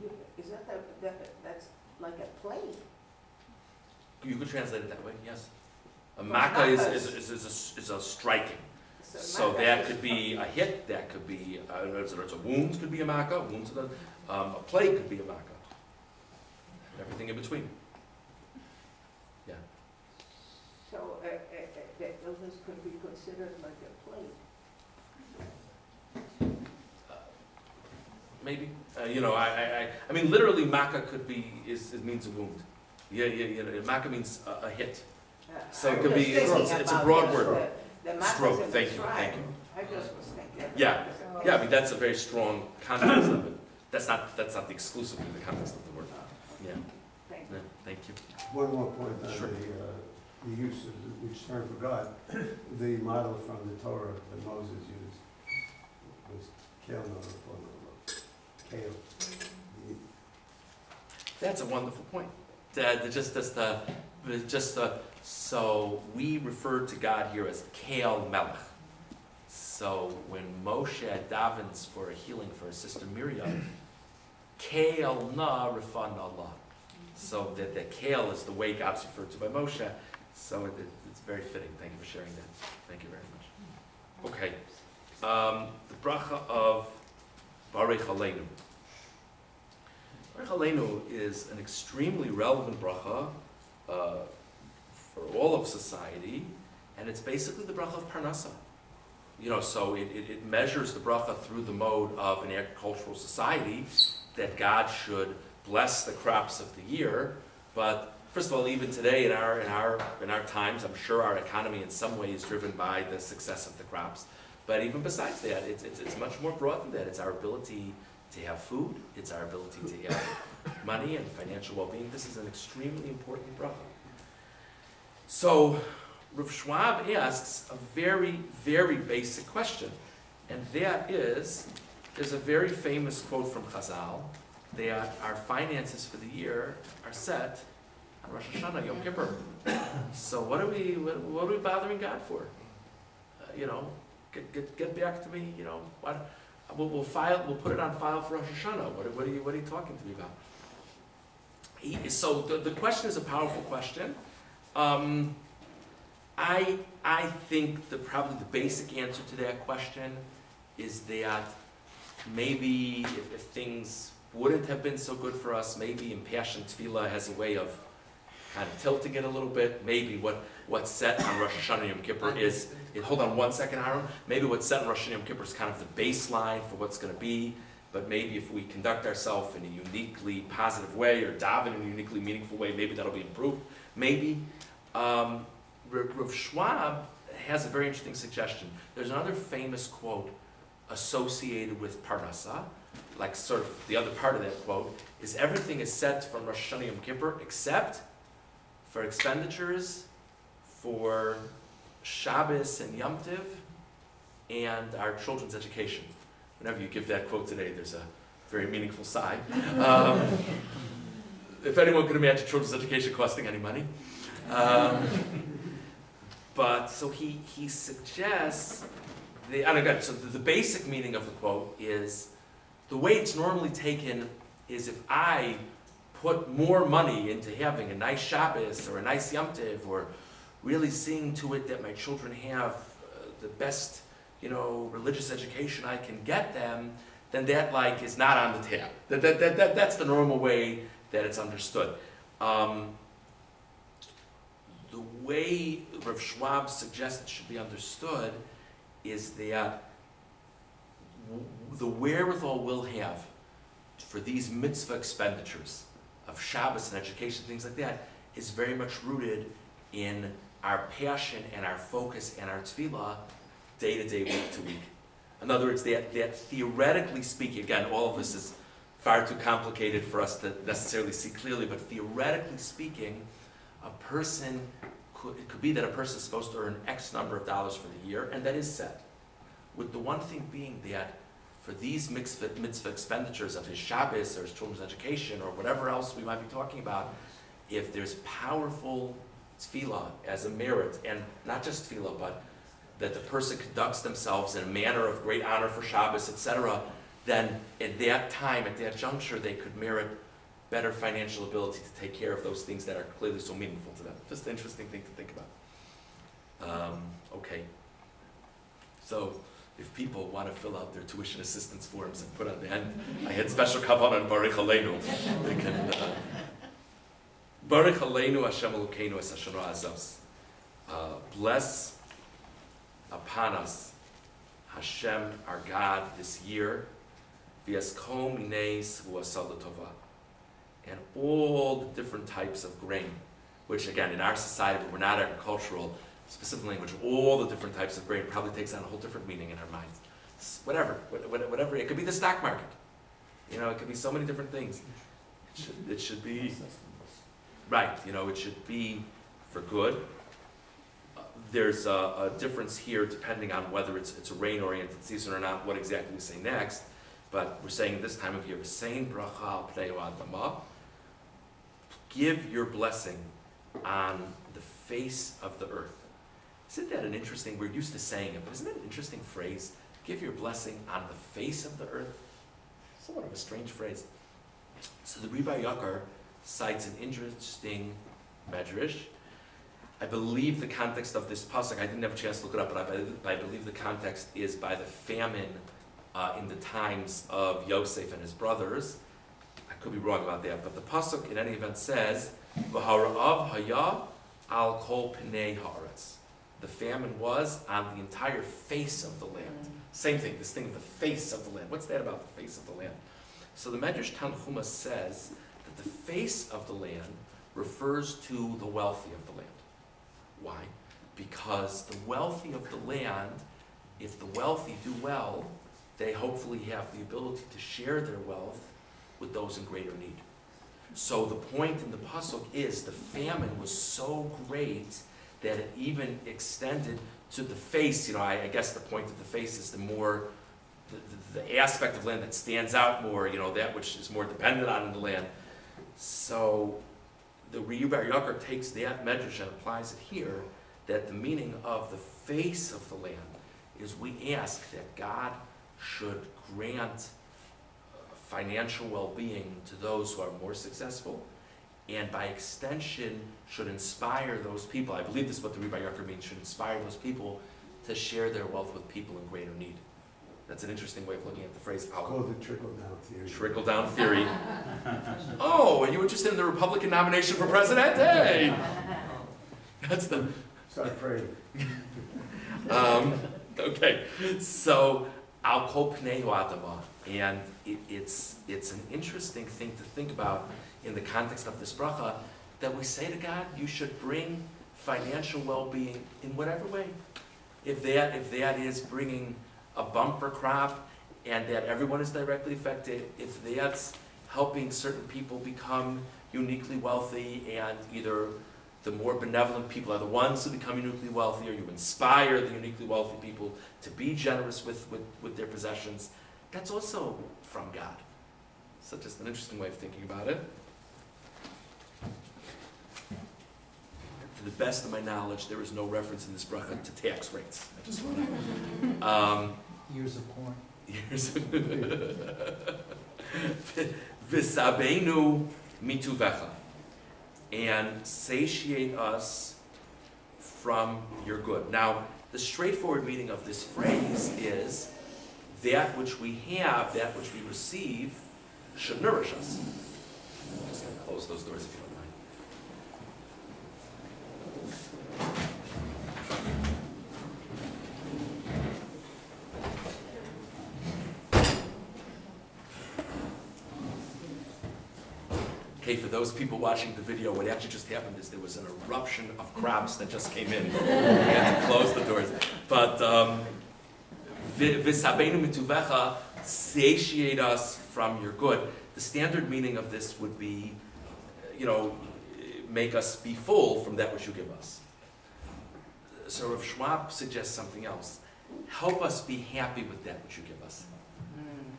You, is that, the- that, that's like a plate? You could translate it that way. Yes. A makkah is, is, is- is, is, a, is a striking. So that could be a hit. That could be uh, it's a, it's a wound. Could be a makkah. Wounds. to the- Um, a plague could be a makkah. Everything in between. Yeah. So, uh, uh, uh, that those could be considered like a plate? Uh, Maybe. Uh, you know, I, I, I, I mean, literally, makkah could be is it means a wound. Yeah, yeah, yeah. Makkah means a, a hit. Uh, So it I could was be- it's- thinking it's a about broad this, word. the- The Stroke. in Thank you. Thank you. I just was thinking. Yeah. So- Yeah, I mean that's a very strong context of it. That's not that's not the exclusively the context of the word. Yeah. Thank yeah. you. Thank you. One more point on Sure. the, uh, the use of, the- which term for God. The model from the Torah that Moses used was kale no kale. That's a wonderful point. That just just uh, just uh, so we refer to God here as Kael Melech. So when Moshe davens for a healing for his sister Miriam, Kael na refan Allah. So that the Kael is the way God's referred to by Moshe. So it, it- it's very fitting. Thank you for sharing that. Thank you very much. Okay. Um, the bracha of Barech Aleinu. Barech Aleinu is an extremely relevant bracha uh, for all of society, and it's basically the bracha of Parnasa. You know, so it, it, it measures the bracha through the mode of an agricultural society that God should bless the crops of the year. But first of all, even today in our in our in our times, I'm sure our economy in some way is driven by the success of the crops. But even besides that, it's, it's, it's much more broad than that. It's our ability to have food, it's our ability to have money and financial well-being. This is an extremely important bracha. So, Rav Schwab asks a very, very basic question, and that is, there's a very famous quote from Chazal that our finances for the year are set Rosh Hashanah, Yom Kippur. So what are we, what, what are we bothering God for? Uh, you know, get, get, get back to me, you know, what, we'll, we'll file, we'll put it on file for Rosh Hashanah. What, are- what are you, what are you talking to me about? He, so the, the question is a powerful question. Um, I, I think the, probably the basic answer to that question is that maybe if, if things wouldn't have been so good for us, maybe impassioned tefillah has a way of kind of tilting it a little bit. Maybe what, what's set on Rosh Hashanah Yom Kippur is, hold on one second, Aaron. Maybe what's set on Rosh Hashanah Yom Kippur is kind of the baseline for what's going to be. But maybe if we conduct ourselves in a uniquely positive way or daven in a uniquely meaningful way, maybe that'll be improved. Maybe. Um, Rav Schwab has a very interesting suggestion. There's another famous quote associated with Parnasa, like sort of the other part of that quote, is everything is set from Rosh Hashanah Yom Kippur except for expenditures for Shabbos and Yom Tiv and our children's education. Whenever you give that quote today, there's a very meaningful sigh. Um, if anyone could imagine children's education costing any money. Um, but so he, he suggests the, so the, the basic meaning of the quote is the way it's normally taken is if I put more money into having a nice Shabbos or a nice Yom Tiv or really seeing to it that my children have uh, the best, you know, religious education I can get them, then that like is not on the tab. That, that, that, that, that's the normal way that it's understood. Um, the way Rav Schwab suggests it should be understood is that the wherewithal we'll have for these mitzvah expenditures of Shabbos and education, things like that, is very much rooted in our passion and our focus and our tefillah day to day, week to week. In other words, that, that theoretically speaking, again, all of this is far too complicated for us to necessarily see clearly, but theoretically speaking, a person could, it could be that a person is supposed to earn X number of dollars for the year, and that is set. With the one thing being that for these mitzvah, mitzvah expenditures of his Shabbos or his children's education or whatever else we might be talking about, if there's powerful tefillah as a merit, and not just tefillah, but that the person conducts themselves in a manner of great honor for Shabbos, etc., then at that time, at that juncture, they could merit better financial ability to take care of those things that are clearly so meaningful to them. Just an interesting thing to think about. Um, okay. So, if people want to fill out their tuition assistance forms and put on the end, I had special kavanah on Barech Aleinu. They can. Uh, Barech Aleinu Hashem Elokeinu Es hashanah hazos. Uh, Bless upon us, Hashem, our God, this year, v'yaskom minei svua tova, and all the different types of grain, which again, in our society, we're not agricultural, specific language, all the different types of grain probably takes on a whole different meaning in our minds. Whatever, what- what- whatever, it could be the stock market. You know, it could be so many different things. It should, it should be, right, you know, it should be for good. Uh, There's a, a difference here depending on whether it's, it's a rain-oriented season or not, what exactly we say next. But we're saying this time of year, saying bracha al adama. Give your blessing on the face of the earth. Isn't that an interesting, we're used to saying it, but isn't that an interesting phrase? Give your blessing on the face of the earth. Somewhat of a strange phrase. So the Rebbe Yakar cites an interesting medrash. I believe the context of this pasuk, I didn't have a chance to look it up, but I, believe- I believe the context is by the famine uh, in the times of Yosef and his brothers. I could be wrong about that, but the pasuk in any event says, "V'hara'av haya al kol pnei haaretz." The famine was on the entire face of the land. Mm. Same thing, this thing of the face of the land. What's that about the face of the land? So the Medrash Tanchuma says that the face of the land refers to the wealthy of the land. Why? Because the wealthy of the land, if the wealthy do well, they hopefully have the ability to share their wealth with those in greater need. So the point in the pasuk is the famine was so great that it even extended to the face. You know, I, I guess the point of the face is the more the, the, aspect of land that stands out more. You know, that which is more dependent on the land. So the Rebbe Yaakov takes that medrash and applies it here. That the meaning of the face of the land is we ask that God should grant uh, financial well-being to those who are more successful, and by extension should inspire those people. I believe this is what the Rebbe Yaakov means. Should inspire those people to share their wealth with people in greater need. That's an interesting way of looking at the phrase. It's called the trickle-down theory. Trickle down theory. Oh, are you interested in the Republican nomination for president? Hey! That's the, Start praying. um, okay. So, al kol pnei adama. And it, it's, it's an interesting thing to think about in the context of this bracha that we say to God, you should bring financial well-being in whatever way. If that, if that is bringing a bumper crop and that everyone is directly affected, if that's helping certain people become uniquely wealthy and either the more benevolent people are the ones who become uniquely wealthy, or You inspire the uniquely wealthy people to be generous with, with, with their possessions. That's also from God. So just an interesting way of thinking about it. To the best of my knowledge, there is no reference in this bracha to tax rates. I just want to. Um, Years of corn. years. V'sabeinu mituvecha. And satiate us from your good. Now, the straightforward meaning of this phrase is that which we have, that which we receive, should nourish us. I'm just gonna close those doors if you. Okay, for those people watching the video, what actually just happened is there was an eruption of crabs that just came in. We had to close the doors. But, um, V'sabeinu mituvecha, satiate us from your good. The standard meaning of this would be, you know, make us be full from that which you give us. So Rav Schwab suggests something else. Help us be happy with that which you give us.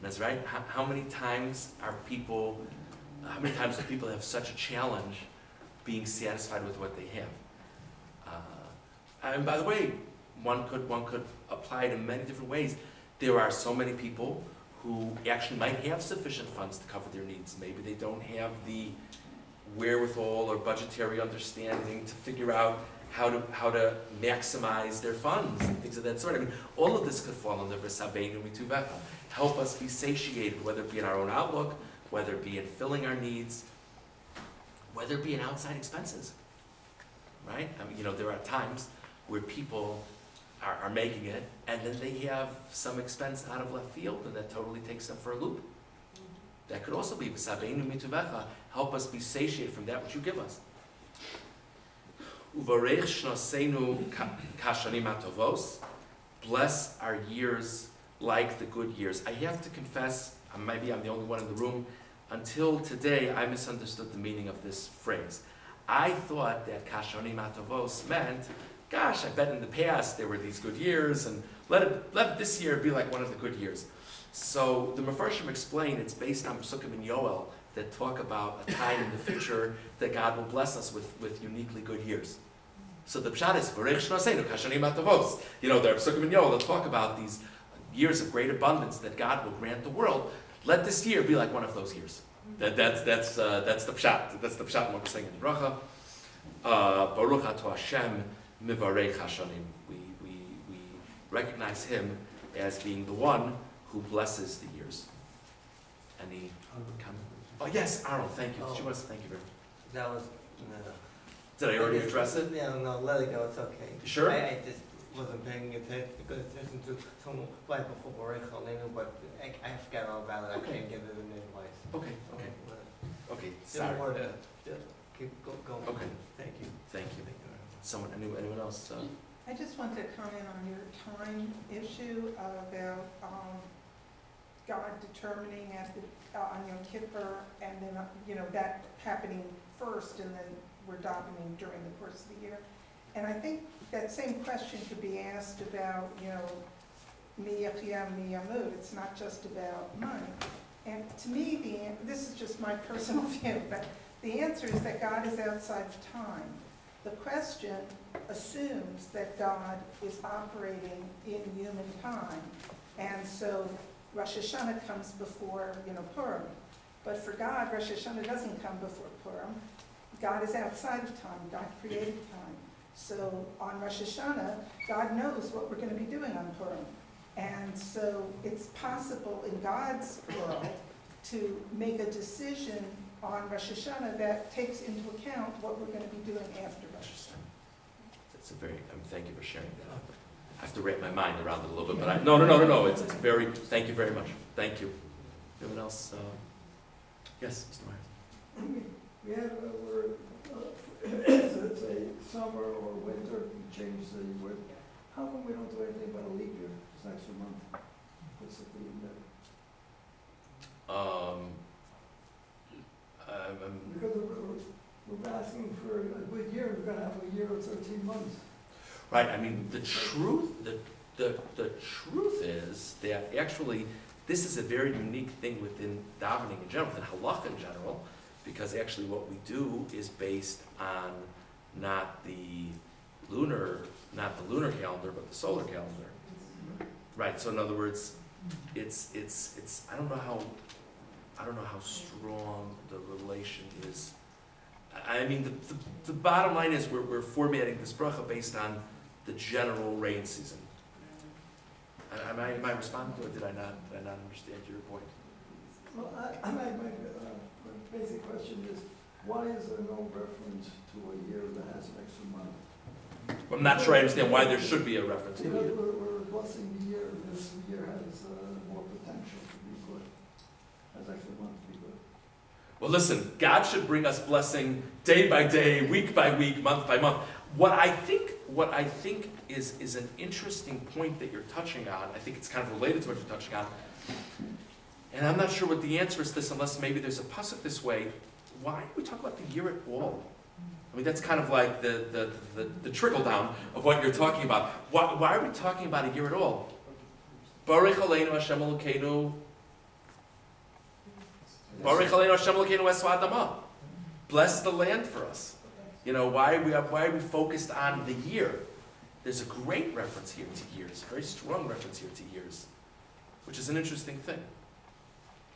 That's right. How, how many times are people, how many times do people have such a challenge being satisfied with what they have? Uh, and by the way, one could, one could apply it in many different ways. There are so many people who actually might have sufficient funds to cover their needs. Maybe they don't have the wherewithal or budgetary understanding to figure out how to, how to maximize their funds and things of that sort. I mean, all of this could fall under V'sabeinu mituvecha. Help us be satiated, whether it be in our own outlook, whether it be in filling our needs, whether it be in outside expenses. Right? I mean, you know, there are times where people are, are making it, and then they have some expense out of left field, and that totally takes them for a loop. Mm-hmm. That could also be v'sabeinu mituvecha, help us be satiated from that which you give us. Bless our years like the good years. I have to confess, maybe I'm the only one in the room, until today I misunderstood the meaning of this phrase. I thought that kashanim atovos meant, gosh, I bet in the past there were these good years, and let it let this year be like one of the good years. So the Mefarshim explain it's based on Psukim and Yoel that talk about a time in the future that God will bless us with, with uniquely good years. So the pshat is V'rech shnosenu kashanim atavos. You know, there are Psukim and that talk about these years of great abundance that God will grant the world. Let this year be like one of those years. That, that's, that's, uh, that's the pshat. That's the pshat what we're saying in the bracha. Uh, Baruch ato Hashem mivarech hashanim. We, we, we recognize Him as being the one who blesses the years. Any comment? Oh, yes, Arnold, thank you. Did you want to, thank you very much. That was, no. Did I already address it? Yeah, no, let it go, it's okay. Sure? I, I just wasn't paying attention, good attention to someone right before Barech Aleinu, but I, I forgot all about it, I Okay. can't give it an advice. Okay, okay, okay, Didn't sorry. want to, just keep go- going. Okay. Thank you. Thank you. Thank you. Someone, anyone, anyone else? uh, I just want to comment on your time issue about um, God determining at the, uh, on Yom Kippur, and then, uh, you know, that happening first, and then we're davening during the course of the year. And I think that same question could be asked about, you know, mi yachya, mi it's not just about money. And to me, the, this is just my personal view, but the answer is that God is outside of time. The question assumes that God is operating in human time. And so Rosh Hashanah comes before, you know, Purim. But for God, Rosh Hashanah doesn't come before Purim. God is outside of time. God created time. So on Rosh Hashanah, God knows what we're going to be doing on Purim. And so it's possible in God's world to make a decision on Rosh Hashanah that takes into account what we're going to be doing after Rosh Hashanah. That's a very, um, thank you for sharing that. I have to wrap my mind around it a little bit, but I, no, no, no, no, no, it's, it's very, thank you very much. Thank you. Anyone else? uh, Yes, Mr. Myers? We have, uh, we're, uh, it's a summer or winter, we change the word. How come we don't do anything about a leap year, this extra month? What's the theme there? Um, um, um, Because we're, we're- we're asking for a good year we're gonna have a year of thirteen months. Right, I mean, the truth, the, the, the truth is that actually, this is a very unique thing within davening in general, within halakha in general, because actually what we do is based on not the lunar, not the lunar calendar, but the solar calendar. Right, so in other words, it's, it's, it's, I don't know how, I don't know how strong the relation is. I, I mean, the, the, the bottom line is we're, we're formatting this bracha based on the general rain season. Am I, am I responding to it? Did I not, did I not understand your point? Well, I, I, my, my, uh, basic question is, why is there no reference to a year that has an extra month? I'm not sure I understand why there should be a reference to Because it. we're, we're blessing the year, this year has, uh, more potential to be good, has extra month to be good. Well, listen, God should bring us blessing day by day, week by week, month by month. What I think, what I think is, is an interesting point that you're touching on, I think it's kind of related to what you're touching on. And I'm not sure what the answer is to this unless maybe there's a pasuk this way. Why do we talk about the year at all? I mean, that's kind of like the, the, the, the trickle down of what you're talking about. Why, why are we talking about a year at all? Barech Aleinu Hashem Elokeinu Barech Aleinu Hashem Elokeinu. Bless the land for us. You know, why are we, why are we focused on the year? There's a great reference here to years, a very strong reference here to years, which is an interesting thing.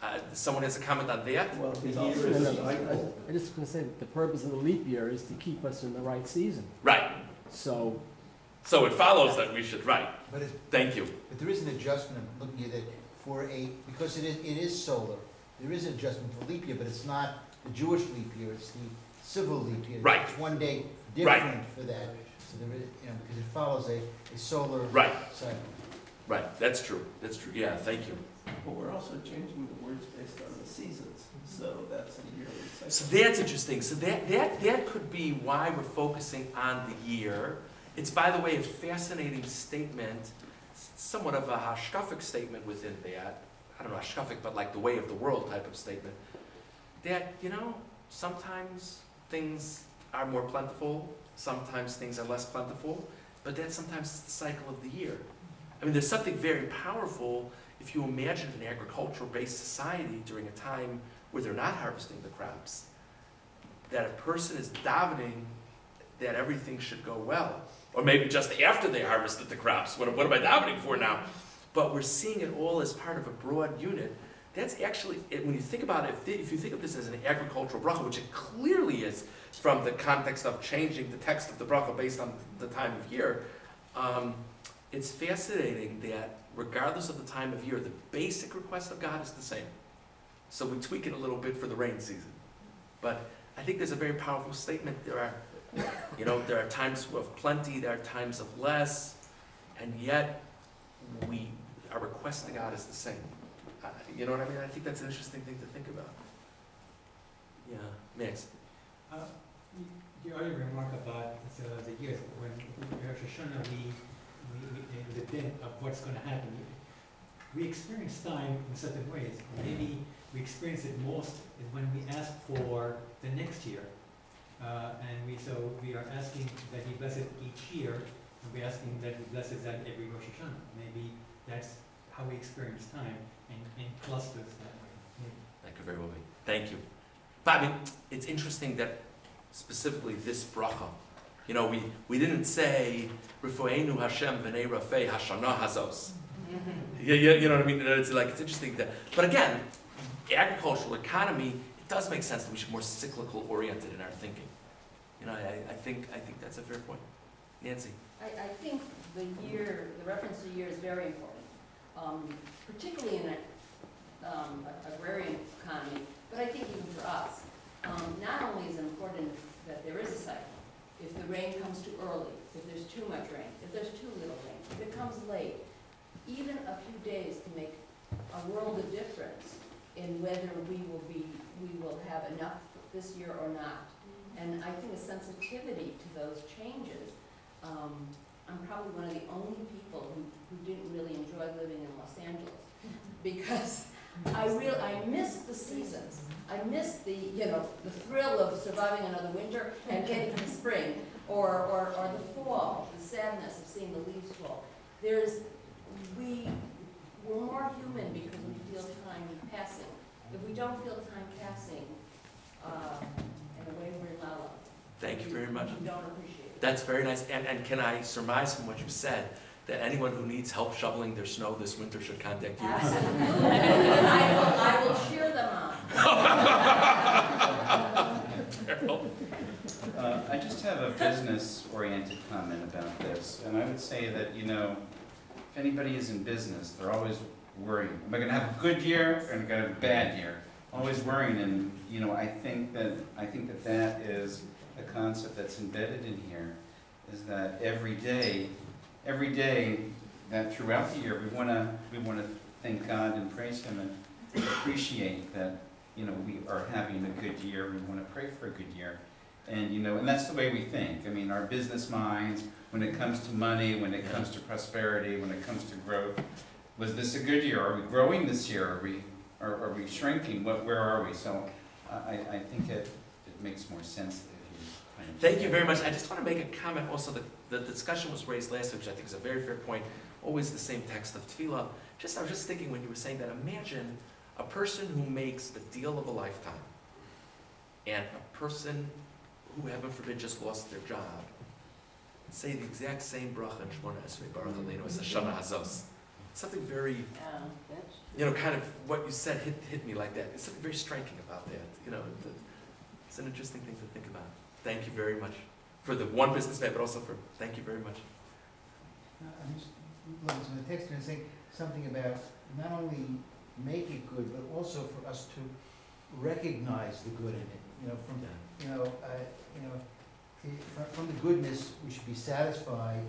Uh, someone has a comment on that? Well, The the year is a no, no, cycle. I, I just gonna say that the purpose of the leap year is to keep us in the right season. Right. So, So it follows that we should, right. But if, Thank you. But there is an adjustment, looking at it for a, because it is, it is solar, there is an adjustment for leap year, but it's not the Jewish leap year, it's the civil leap year. Right. It's one day Right. different for that, so there is, you know, because it follows a, a solar Right. cycle. Right. That's true. That's true. Yeah, thank you. But we're also changing the words based on the seasons, so that's a yearly cycle. So that's interesting. So that, that, that could be why we're focusing on the year. It's, by the way, a fascinating statement, somewhat of a hashkafic statement within that. I don't know, hashkafic, but like the way of the world type of statement. That, you know, sometimes things are more plentiful, sometimes things are less plentiful, but that's sometimes the cycle of the year. I mean, there's something very powerful if you imagine an agricultural-based society during a time where they're not harvesting the crops, that a person is davening that everything should go well. Or maybe just after they harvested the crops. What, what am I davening for now? But we're seeing it all as part of a broad unit. That's actually, when you think about it, if, you think of this as an agricultural bracha, which it clearly is from the context of changing the text of the bracha based on the time of year, um, it's fascinating that regardless of the time of year, the basic request of God is the same. So we tweak it a little bit for the rain season. But I think there's a very powerful statement. There are, you know, there are times of plenty, there are times of less, and yet we, our request to God is the same. Uh, You know what I mean? I think that's an interesting thing to think about. Yeah, Max? Uh, y- The earlier remark about the, the years, when we Rosh Hashanah, we, we, we- the bit of what's gonna happen. We experience time in certain ways. Maybe we experience it most is when we ask for the next year. Uh, and we, so we are asking that he bless it each year, and we're asking that he blesses that every Rosh Hashanah. Maybe that's how we experience time, in, in clusters that way. Maybe. That could very well be. Thank you. But I mean, it's interesting that specifically this bracha, you know, we, we didn't say, Rifuenu Hashem v'nei rafei hashana hazos. Yeah, yeah, you know what I mean? It's like, it's interesting that, but again, agricultural economy, it does make sense that we should be more cyclical oriented in our thinking. You know, I, I think, I think that's a fair point. Nancy? I, I think the year, the reference to year is very important, um, particularly in a, um, a- agrarian economy, but I think even for us. Um, not only is it important that there is a cycle, if the rain comes too early, if there's too much rain, if there's too little rain, if it comes late, even a few days can make a world of difference in whether we will be, we will have enough this year or not. And I think a sensitivity to those changes um, I'm probably one of the only people who, who didn't really enjoy living in Los Angeles because I real I missed the seasons. I missed the you know the thrill of surviving another winter and getting to spring. or, or, or the fall, the sadness of seeing the leaves fall. There's, we, we're more human because we feel time passing. If we don't feel time passing, uh, in a way we're not, Thank you very much. we don't appreciate it. That's very nice, and, and can I surmise from what you said, that anyone who needs help shoveling their snow this winter should contact you? Absolutely, I will, I will cheer them on. Carol? Uh, I just have a business-oriented comment about this, and I would say that, you know, if anybody is in business, they're always worrying, am I gonna have a good year or am I gonna have a bad year? Always worrying, and, you know, I think that, I think that that is a concept that's embedded in here, is that every day, every day, that throughout the year, we wanna, we wanna thank God and praise Him and appreciate that, you know, we are having a good year, we wanna pray for a good year. And, you know, and that's the way we think. I mean, our business minds, when it comes to money, when it comes to prosperity, when it comes to growth, was this a good year? Are we growing this year? Are we, are, are we shrinking? What, where are we? So I, I I think it, it makes more sense if you. kind of- Thank you very much. I just want to make a comment also, that the discussion was raised last week, which I think is a very fair point, always the same text of tefillah. Just, I was just thinking when you were saying that, imagine a person who makes the deal of a lifetime, and a person who, heaven forbid, just lost their job, say the exact same bracha in Shemona Esrei Barech Aleinu as Hashanah Hazos. Something very, you know, kind of what you said hit, hit me like that. It's something very striking about that, you know, that- it's an interesting thing to think about. Thank you very much. For the one business businessman, but also for, thank you very much. I'm just looking at the text and saying something about not only make it good, but also for us to recognize the good in it, you know, from, you know, uh, you know, from, from the goodness, we should be satisfied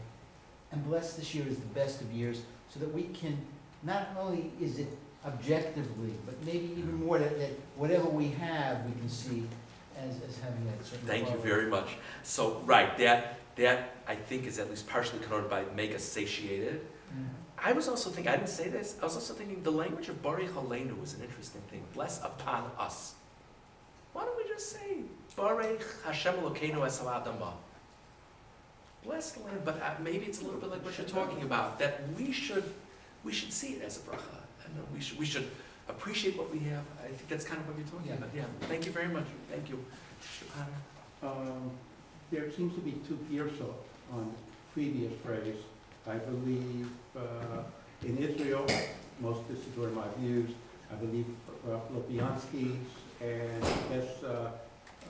and blessed this year is the best of years, so that we can, not only is it objectively, but maybe even more that, that whatever we have, we can see as, as having that certain Thank you quality. very much. So, right, that, that I think is at least partially connoted by make us satiated. Mm. I was also thinking, I didn't say this, I was also thinking the language of Barech Aleinu is an interesting thing. Bless upon us. Why don't we just say, Baruch Hashem Elokeinu es ha'adam ba. Bless the land, but uh, maybe it's a little bit like what you're talking about, that we should, we should see it as a bracha. And we should, we should appreciate what we have. I think that's kind of what you're talking about, yeah. Thank you very much, thank you. Mr. Potter? Um, There seems to be two Girso on previous phrase. I believe uh, in Israel, most, this is where my views, I believe uh, Lopiansky's and I guess uh,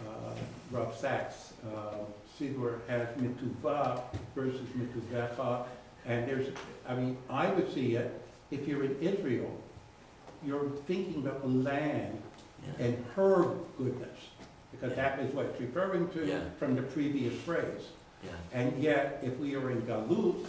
uh, Rav Sacks, uh, Siddur has mituvah versus mituvecha. And there's, I mean, I would see it, if you're in Israel, you're thinking about the land Yeah. and her goodness, because that is what it's referring to Yeah. from the previous phrase. Yeah. And yet, if we are in Galut,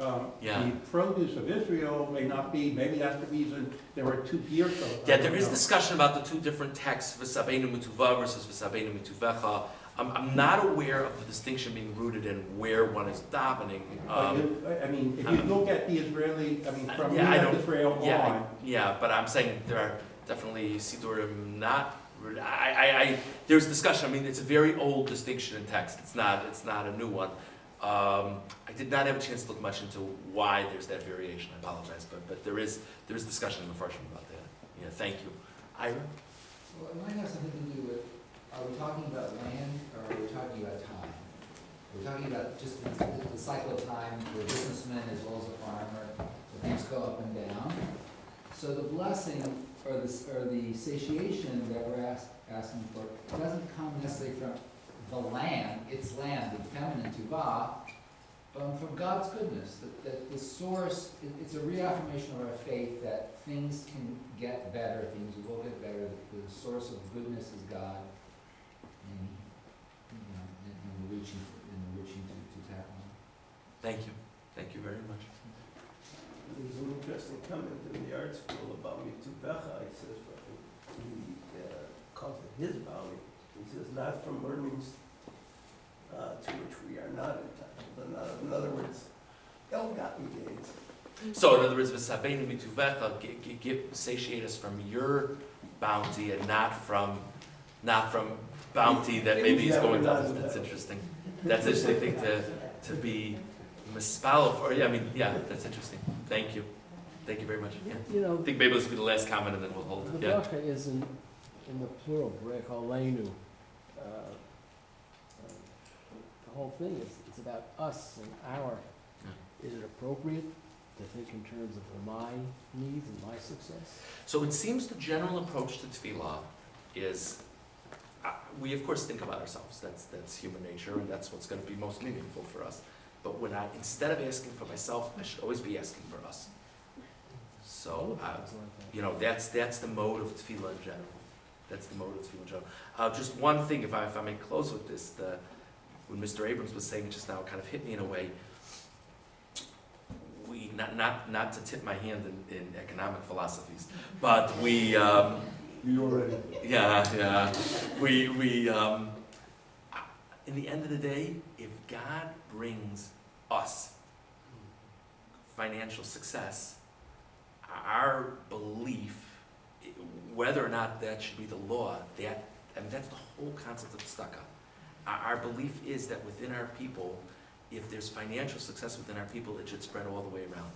um, Yeah. the produce of Israel may not be, maybe that's the reason there are two years. Yeah, there is discussion about the two different texts, V'sabeinu mituva versus V'sabeinu mituvecha. I'm, I'm not aware of the distinction being rooted in where one is davening. Um, I mean, if you look at the Israeli, I mean, from Yeah, I don't- Israel yeah, on, Yeah, but I'm saying there are definitely Sidurim not, rooted- I, I, I, there's discussion, I mean, it's a very old distinction in text, it's not, it's not a new one. Um, I did not have a chance to look much into why there's that variation, I apologize, but, but there is, there is discussion in the Farshim about that. Yeah, thank you. Ira? Well, it might have something to do with, are we talking about land or are we talking about time? We're talking about just the, the- the cycle of time for a businessman as well as a farmer, where things go up and down. So the blessing or the, or the satiation that we're ask, asking for doesn't come necessarily from the land, its land, the feminine tuba, um, from God's goodness, that, that the source, it, it's a reaffirmation of our faith that things can get better, things will get better, that the source of goodness is God, and, you know, and, and we're reaching, and we're reaching to, to tap on. Thank you, thank you very much. There's an interesting comment in the ArtScroll about mituvecha, he says, but he uh, calls it his valley. He says, not from earnings uh, to which we are not entitled. In other- In other words, ill-gotten gains. So in other words, v'sabeinu mituvecha, gi- gi- give, satiate us from your bounty and not from, not from bounty that maybe is going down. That's interesting. That's an interesting thing to, to be mispal, or, yeah, I mean, yeah, that's interesting. Thank you. Thank you very much. Yeah. You know, I think maybe this will be the last comment and then we'll hold the it. Yeah. bracha is in, in the plural, brech aleinu. Uh, uh, The whole thing is, it's about us and our. Is it appropriate to think in terms of my needs and my success? So it seems the general approach to tefillah is, we of course think about ourselves. That's, that's human nature and that's what's going to be most meaningful for us. But when I, instead of asking for myself, I should always be asking for us. So, uh, you know, that's, that's the mode of tefillah in general. That's the mode of tefillah in general. Uh, just one thing, if I, if I may close with this, the, when Mr. Abrams was saying it just now, it kind of hit me in a way. We, not, not, not to tip my hand in, in economic philosophies, but we, um, You already. yeah, yeah, we, we, um, in the end of the day, if God brings us financial success, our belief, whether or not that should be the law, that, I mean, that's the whole concept of. Our, our belief is that within our people, if there's financial success within our people, it should spread all the way around.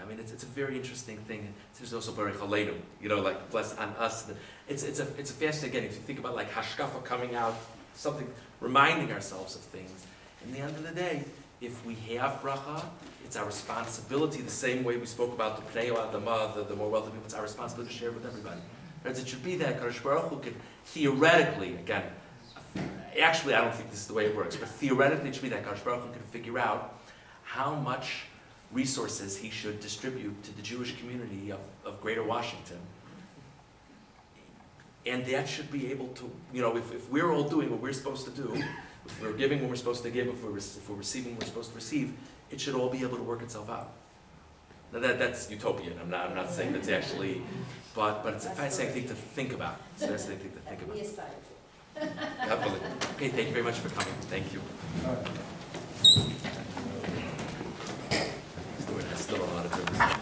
I mean, it's, it's a very interesting thing. There's also Barech Aleinu, you know, like bless on us. It's, it's a, it's a fascinating, again, if you think about like hashkafa coming out, something, reminding ourselves of things. In the end of the day, if we have bracha, it's our responsibility, the same way we spoke about the pnei adama, the, the more wealthy people, it's our responsibility to share it with everybody. It should be that Kadosh Baruch Hu could theoretically, again, actually, I don't think this is the way it works, but theoretically, it should be that Kadosh Baruch Hu can figure out how much resources he should distribute to the Jewish community of, of Greater Washington. And that should be able to, you know, if, if we're all doing what we're supposed to do, if we're giving what we're supposed to give, if we're, if we're receiving what we're supposed to receive, it should all be able to work itself out. Now that, that's utopian, I'm not, I'm not saying that's actually, but, but it's a fascinating thing to think about. It's a fascinating thing to think about. We aspire to. Definitely. Okay, thank you very much for coming. Thank you. All right still a lot of things.